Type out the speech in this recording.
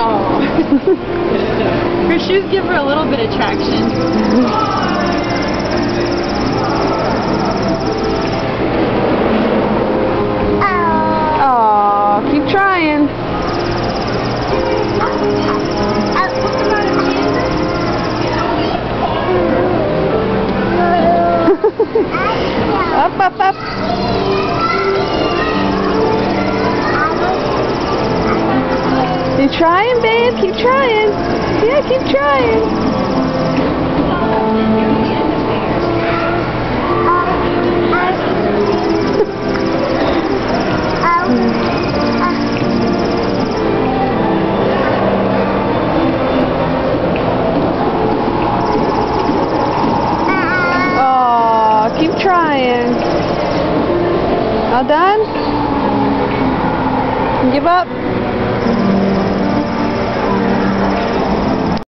oh. her shoes give her a little bit of traction. Up, up, up. You trying, babe? Keep trying. Yeah, keep trying. done. Give up.